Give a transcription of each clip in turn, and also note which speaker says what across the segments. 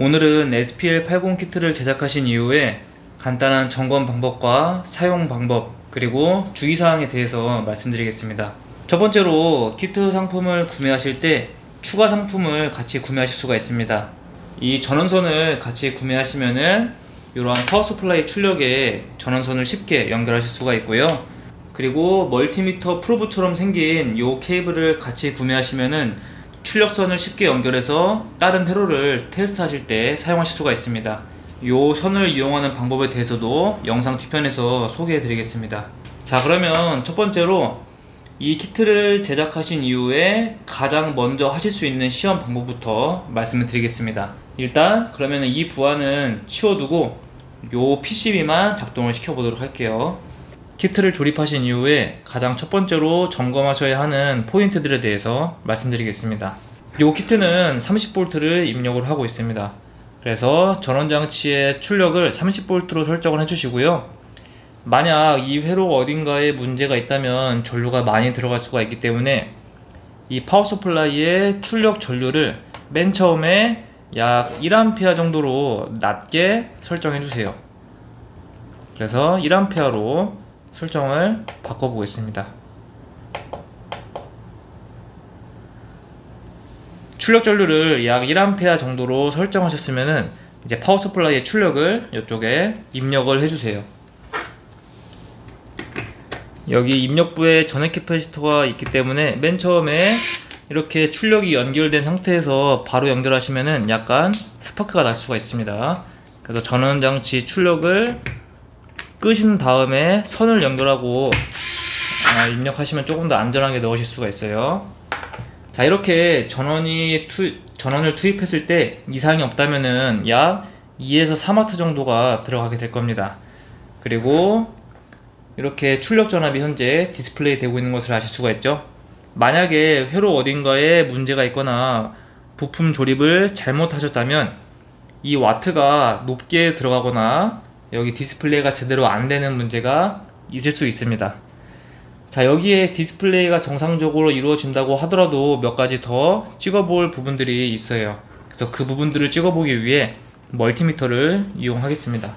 Speaker 1: 오늘은 SPL80 키트를 제작하신 이후에 간단한 점검 방법과 사용 방법 그리고 주의사항에 대해서 말씀드리겠습니다. 첫 번째로 키트 상품을 구매하실 때 추가 상품을 같이 구매하실 수가 있습니다. 이 전원선을 같이 구매하시면은 이러한 power supply 출력에 전원선을 쉽게 연결하실 수가 있고요. 그리고 multimeter probe처럼 생긴 이 케이블을 같이 구매하시면은 출력선을 쉽게 연결해서 다른 회로를 테스트 하실 때 사용하실 수가 있습니다. 이 선을 이용하는 방법에 대해서도 영상 뒤편에서 소개해 드리겠습니다. 자 그러면 첫 번째로 이 키트를 제작하신 이후에 가장 먼저 하실 수 있는 시험 방법부터 말씀을 드리겠습니다. 일단 그러면 이 부하는 치워두고 요 PCB만 작동을 시켜 보도록 할게요 키트를 조립하신 이후에 가장 첫 번째로 점검하셔야 하는 포인트들에 대해서 말씀드리겠습니다. 이 키트는 30V를 입력을 하고 있습니다. 그래서 전원장치의 출력을 30V로 설정을 해주시고요. 만약 이 회로 어딘가에 문제가 있다면 전류가 많이 들어갈 수가 있기 때문에 이 power supply의 출력 전류를 맨 처음에 약 1A 정도로 낮게 설정해 주세요. 그래서 1A로 설정을 바꿔보겠습니다. 출력 전류를 약 1A 정도로 설정하셨으면 이제 power supply의 출력을 이쪽에 입력을 해주세요. 여기 입력부에 전해 capacitor가 있기 때문에 맨 처음에 이렇게 출력이 연결된 상태에서 바로 연결하시면은 약간 스파크가 날 수가 있습니다. 그래서 전원장치 출력을 끄신 다음에 선을 연결하고 아, 입력하시면 조금 더 안전하게 넣으실 수가 있어요. 자 이렇게 전원이 투, 전원을 투입했을 때 이상이 없다면은 약 2에서 3W 정도가 들어가게 될 겁니다. 그리고 이렇게 출력 전압이 현재 디스플레이 되고 있는 것을 아실 수가 있죠. 만약에 회로 어딘가에 문제가 있거나 부품 조립을 잘못하셨다면 이 와트가 높게 들어가거나 여기 디스플레이가 제대로 안 되는 문제가 있을 수 있습니다. 자 여기에 디스플레이가 정상적으로 이루어진다고 하더라도 몇 가지 더 찍어볼 부분들이 있어요. 그래서 그 부분들을 찍어보기 위해 멀티미터를 이용하겠습니다.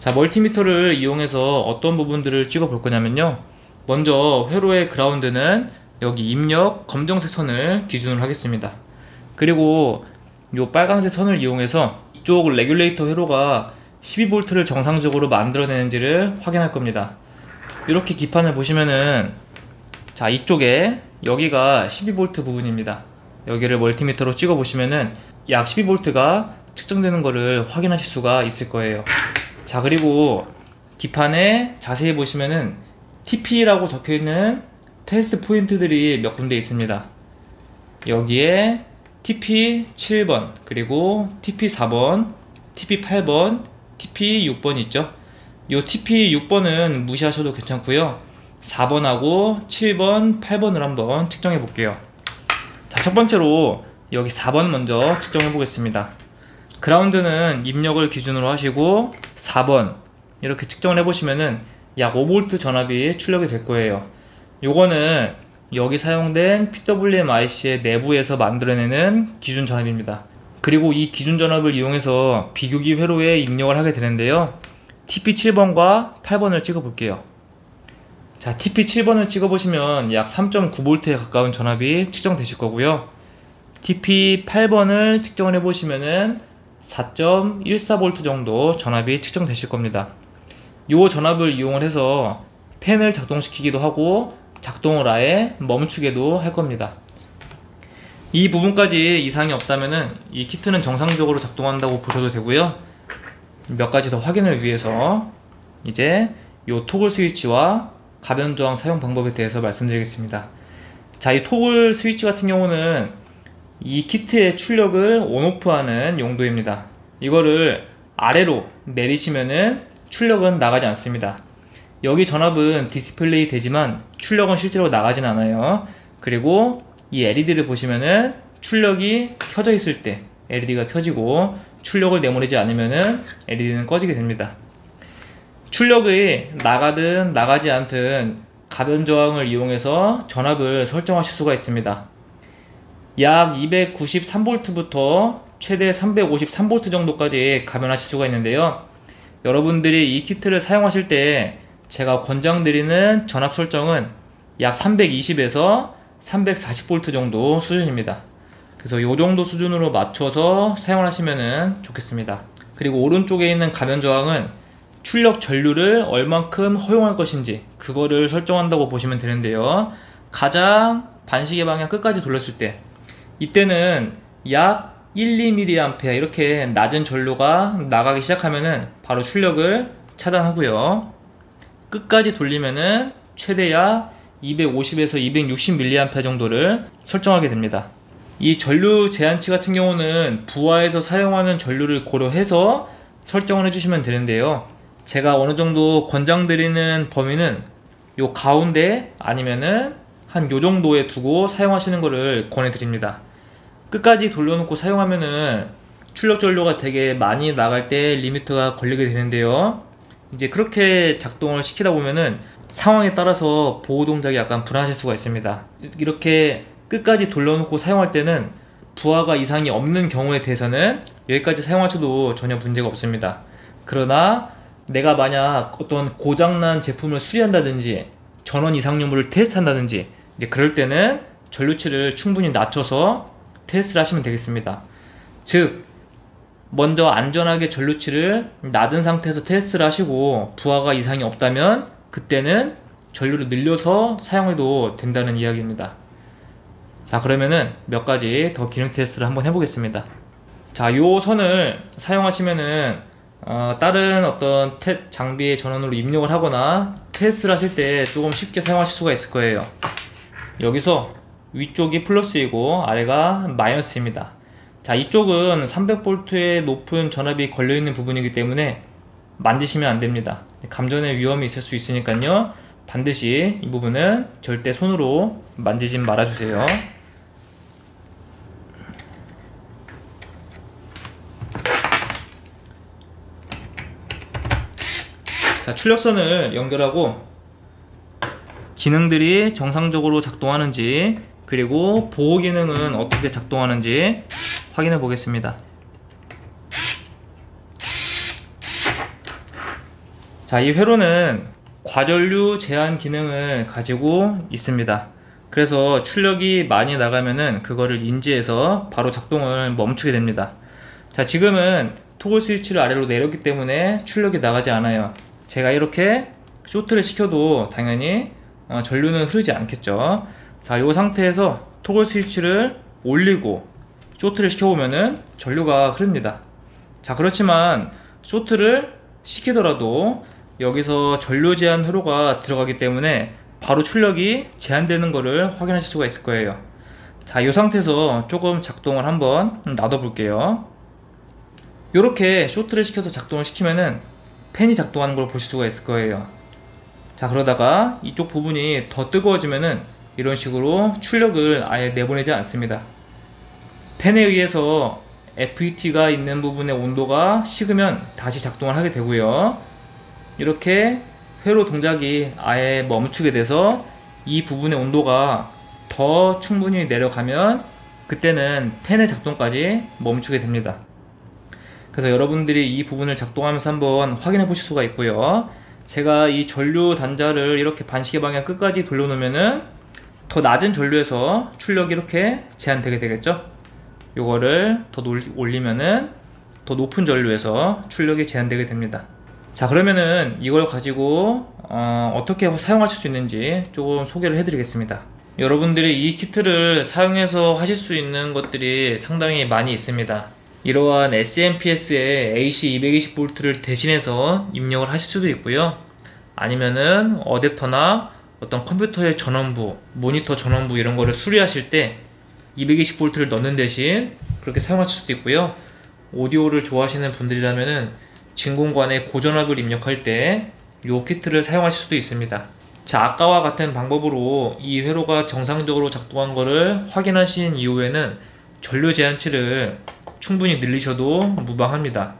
Speaker 1: 자 멀티미터를 이용해서 어떤 부분들을 찍어 볼 거냐면요. 먼저 회로의 그라운드는 여기 입력 검정색 선을 기준으로 하겠습니다. 그리고 이 빨간색 선을 이용해서 이쪽 레귤레이터 회로가 12V를 정상적으로 만들어내는지를 확인할 겁니다. 이렇게 기판을 보시면은 자 이쪽에 여기가 12V 부분입니다. 여기를 멀티미터로 찍어 보시면은 약 12V가 측정되는 것을 확인하실 수가 있을 거예요. 자 그리고 기판에 자세히 보시면은 TP라고 적혀있는 테스트 포인트들이 몇 군데 있습니다. 여기에 TP 7번 그리고 TP 4번 TP 8번 TP 6번 있죠? 요 TP 6번은 무시하셔도 괜찮고요. 4번하고 7번 8번을 한번 측정해 볼게요. 자 첫 번째로 여기 4번 먼저 측정해 보겠습니다. 그라운드는 입력을 기준으로 하시고 4번 이렇게 측정을 해보시면은 약 5V 전압이 출력이 될 거예요. 요거는 여기 사용된 PWM IC의 내부에서 만들어내는 기준 전압입니다 그리고 이 기준 전압을 이용해서 비교기 회로에 입력을 하게 되는데요 TP7번과 8번을 찍어 볼게요 자 TP7번을 찍어 보시면 약 3.9V에 가까운 전압이 측정되실 거고요 TP8번을 측정을 해 보시면은 4.14V 정도 전압이 측정되실 겁니다. 이 전압을 이용을 해서 팬을 작동시키기도 하고 작동을 아예 멈추게도 할 겁니다. 이 부분까지 이상이 없다면 이 키트는 정상적으로 작동한다고 보셔도 되고요. 몇 가지 더 확인을 위해서 이제 이 토글 스위치와 가변 저항 사용 방법에 대해서 말씀드리겠습니다. 자, 이 토글 스위치 같은 경우는 이 키트의 출력을 온오프하는 용도입니다. 이거를 아래로 내리시면은 출력은 나가지 않습니다. 여기 전압은 디스플레이 되지만 출력은 실제로 나가진 않아요. 그리고 이 LED를 보시면은 출력이 켜져 있을 때 LED가 켜지고 출력을 내보내지 않으면은 LED는 꺼지게 됩니다. 출력이 나가든 나가지 않든 가변 저항을 이용해서 전압을 설정하실 수가 있습니다. 약 293V부터 최대 353V 정도까지 감염하실 수가 있는데요. 여러분들이 이 키트를 사용하실 때 제가 권장드리는 전압 설정은 약 320에서 340V 정도 수준입니다. 그래서 이 정도 수준으로 맞춰서 사용을 하시면 좋겠습니다. 그리고 오른쪽에 있는 가변 저항은 출력 전류를 얼만큼 허용할 것인지 그거를 설정한다고 보시면 되는데요. 가장 반시계 방향 끝까지 돌렸을 때 이때는 약 1, 2mA 이렇게 낮은 전류가 나가기 시작하면은 바로 출력을 차단하고요. 끝까지 돌리면은 최대 약 250에서 260mA 정도를 설정하게 됩니다. 이 전류 제한치 같은 경우는 부하에서 사용하는 전류를 고려해서 설정을 해주시면 되는데요. 제가 어느 정도 권장드리는 범위는 요 가운데 아니면은 한 요 정도에 두고 사용하시는 것을 권해드립니다. 끝까지 돌려놓고 사용하면은 출력 전류가 되게 많이 나갈 때 리미트가 걸리게 되는데요. 이제 그렇게 작동을 시키다 보면은 상황에 따라서 보호 동작이 약간 불안하실 수가 있습니다. 이렇게 끝까지 돌려놓고 사용할 때는 부하가 이상이 없는 경우에 대해서는 여기까지 사용하셔도 전혀 문제가 없습니다. 그러나 내가 만약 어떤 고장난 제품을 수리한다든지 전원 이상 유무를 테스트한다든지 이제 그럴 때는 전류치를 충분히 낮춰서 테스트를 하시면 되겠습니다. 즉 먼저 안전하게 전류치를 낮은 상태에서 테스트를 하시고 부하가 이상이 없다면 그때는 전류를 늘려서 사용해도 된다는 이야기입니다. 자 그러면은 몇 가지 더 기능 테스트를 한번 해보겠습니다. 자요 선을 사용하시면은 어, 다른 어떤 테, 장비의 전원으로 입력을 하거나 테스트를 하실 때 조금 쉽게 사용하실 수가 있을 거예요. 여기서 위쪽이 플러스이고 아래가 마이너스입니다. 자 이쪽은 300V의 높은 전압이 걸려있는 부분이기 때문에 만지시면 안 됩니다. 감전의 위험이 있을 수 있으니까요. 반드시 이 부분은 절대 손으로 만지지 말아주세요. 자, 출력선을 연결하고 기능들이 정상적으로 작동하는지 그리고 보호 기능은 어떻게 작동하는지 확인해 보겠습니다. 자, 이 회로는 과전류 제한 기능을 가지고 있습니다. 그래서 출력이 많이 나가면은 그거를 인지해서 바로 작동을 멈추게 됩니다. 자, 지금은 토글 스위치를 아래로 내렸기 때문에 출력이 나가지 않아요. 제가 이렇게 쇼트를 시켜도 당연히 어, 전류는 흐르지 않겠죠. 자, 이 상태에서 토글 스위치를 올리고 쇼트를 시켜보면은 전류가 흐릅니다. 자, 그렇지만 쇼트를 시키더라도 여기서 전류 제한 회로가 들어가기 때문에 바로 출력이 제한되는 것을 확인하실 수가 있을 거예요. 자, 이 상태에서 조금 작동을 한번 놔둬 볼게요. 이렇게 쇼트를 시켜서 작동을 시키면은 팬이 작동하는 걸 보실 수가 있을 거예요. 자, 그러다가 이쪽 부분이 더 뜨거워지면은 이런 식으로 출력을 아예 내보내지 않습니다. 팬에 의해서 FET가 있는 부분의 온도가 식으면 다시 작동을 하게 되고요. 이렇게 회로 동작이 아예 멈추게 돼서 이 부분의 온도가 더 충분히 내려가면 그때는 팬의 작동까지 멈추게 됩니다. 그래서 여러분들이 이 부분을 작동하면서 한번 확인해 보실 수가 있고요. 제가 이 전류 단자를 이렇게 반시계 방향 끝까지 돌려놓으면은 더 낮은 전류에서 출력이 이렇게 제한되게 되겠죠 요거를 더 올리면은 더 높은 전류에서 출력이 제한되게 됩니다 자 그러면은 이걸 가지고 어, 떻게 사용하실 수 있는지 조금 소개를 해드리겠습니다. 여러분들이 이 키트를 사용해서 하실 수 있는 것들이 상당히 많이 있습니다. 이러한 SMPS에 AC220V를 대신해서 입력을 하실 수도 있고요. 아니면은 어댑터나 어떤 컴퓨터의 전원부, 모니터 전원부 이런 거를 수리하실 때 220V를 넣는 대신 그렇게 사용하실 수도 있고요. 오디오를 좋아하시는 분들이라면은 진공관에 고전압을 입력할 때 이 키트를 사용하실 수도 있습니다. 자, 아까와 같은 방법으로 이 회로가 정상적으로 작동한 것을 확인하신 이후에는 전류 제한치를 충분히 늘리셔도 무방합니다.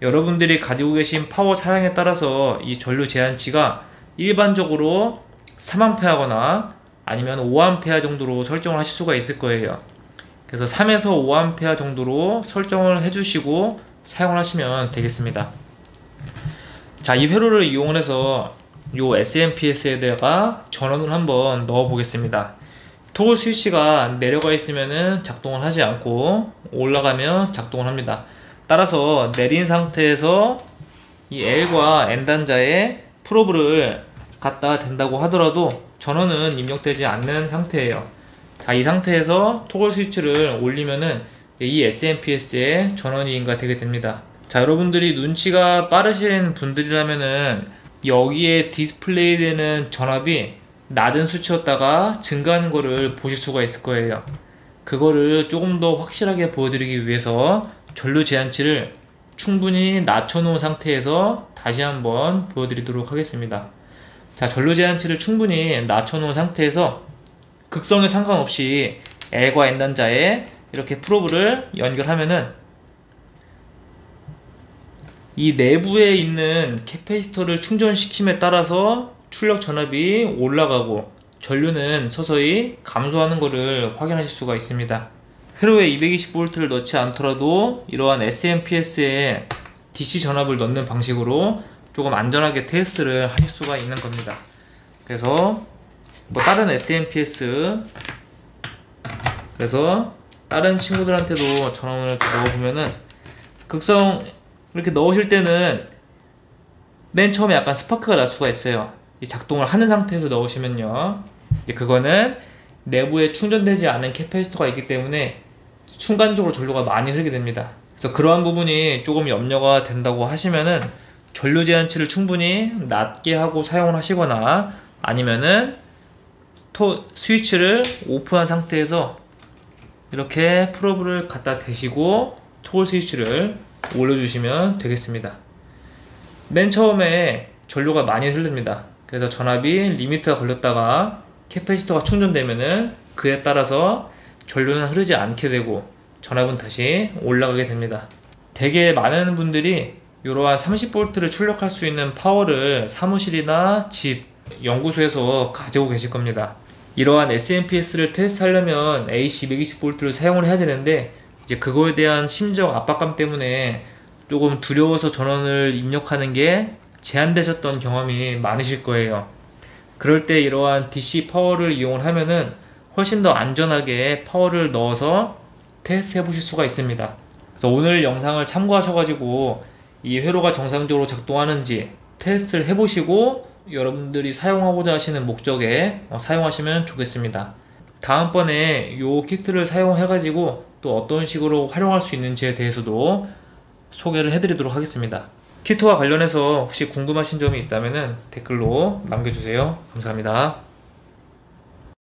Speaker 1: 여러분들이 가지고 계신 파워 사양에 따라서 이 전류 제한치가 일반적으로 3A 하거나 아니면 5A 정도로 설정을 하실 수가 있을 거예요. 그래서 3에서 5A 정도로 설정을 해주시고 사용을 하시면 되겠습니다. 자, 이 회로를 이용해서 요 SMPS에다가 전원을 한번 넣어 보겠습니다. 토글 스위치가 내려가 있으면 작동을 하지 않고 올라가면 작동을 합니다. 따라서 내린 상태에서 이 L과 N 단자에 프로브를 갖다 댄다고 하더라도 전원은 입력되지 않는 상태예요. 자, 이 상태에서 토글 스위치를 올리면은 이 SMPS에 전원이 인가 되게 됩니다. 자, 여러분들이 눈치가 빠르신 분들이라면은 여기에 디스플레이 되는 전압이 낮은 수치였다가 증가하는 거를 보실 수가 있을 거예요. 그거를 조금 더 확실하게 보여드리기 위해서 전류 제한치를 충분히 낮춰놓은 상태에서 다시 한번 보여드리도록 하겠습니다. 자, 전류 제한치를 충분히 낮춰놓은 상태에서 극성에 상관없이 L과 N 단자에 이렇게 프로브를 연결하면은 이 내부에 있는 캐페이스터를 충전시킴에 따라서 출력 전압이 올라가고 전류는 서서히 감소하는 것을 확인하실 수가 있습니다. 회로에 220V를 넣지 않더라도 이러한 SMPS에 DC 전압을 넣는 방식으로 조금 안전하게 테스트를 하실 수가 있는 겁니다. 그래서 뭐 다른 SMPS 그래서 다른 친구들한테도 전원을 넣어보면은 극성 이렇게 넣으실 때는 맨 처음에 약간 스파크가 날 수가 있어요. 이 작동을 하는 상태에서 넣으시면요. 이제 그거는 내부에 충전되지 않은 캐패시터가 있기 때문에 순간적으로 전류가 많이 흐르게 됩니다. 그래서 그러한 부분이 조금 염려가 된다고 하시면은 전류 제한치를 충분히 낮게 하고 사용을 하시거나 아니면은 토글 스위치를 오프한 상태에서 이렇게 프로브를 갖다 대시고 토글 스위치를 올려주시면 되겠습니다. 맨 처음에 전류가 많이 흐릅니다. 그래서 전압이 limit가 걸렸다가 커패시터가 충전되면은 그에 따라서 전류는 흐르지 않게 되고 전압은 다시 올라가게 됩니다. 되게 많은 분들이 이러한 30V를 출력할 수 있는 파워를 사무실이나 집, 연구소에서 가지고 계실 겁니다. 이러한 SMPS를 테스트하려면 AC 120V를 사용을 해야 되는데 이제 그거에 대한 심적 압박감 때문에 조금 두려워서 전원을 입력하는 게 제한되셨던 경험이 많으실 거예요. 그럴 때 이러한 DC 파워를 이용을 하면은 훨씬 더 안전하게 파워를 넣어서 테스트 해 보실 수가 있습니다. 그래서 오늘 영상을 참고하셔가지고 이 회로가 정상적으로 작동하는지 테스트를 해보시고 여러분들이 사용하고자 하시는 목적에 어, 사용하시면 좋겠습니다. 다음번에 이 키트를 사용해 가지고 또 어떤 식으로 활용할 수 있는지에 대해서도 소개를 해드리도록 하겠습니다. 키트와 관련해서 혹시 궁금하신 점이 있다면 댓글로 남겨주세요. 감사합니다.